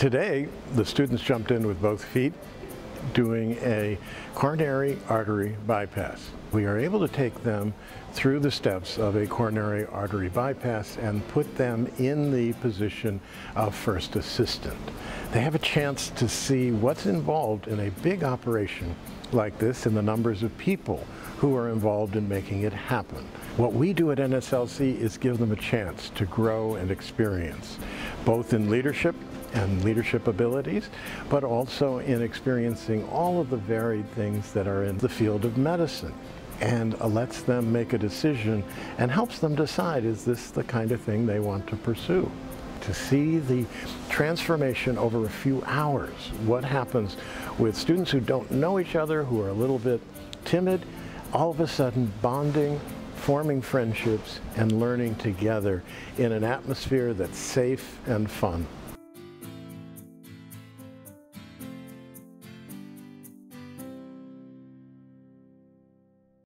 Today, the students jumped in with both feet doing a coronary artery bypass. We are able to take them through the steps of a coronary artery bypass and put them in the position of first assistant. They have a chance to see what's involved in a big operation like this and the numbers of people who are involved in making it happen. What we do at NSLC is give them a chance to grow and experience, both in leadership and leadership abilities, but also in experiencing all of the varied things that are in the field of medicine and uh, lets them make a decision and helps them decide is this the kind of thing they want to pursue. To see the transformation over a few hours, what happens with students who don't know each other, who are a little bit timid, all of a sudden bonding, forming friendships, and learning together in an atmosphere that's safe and fun.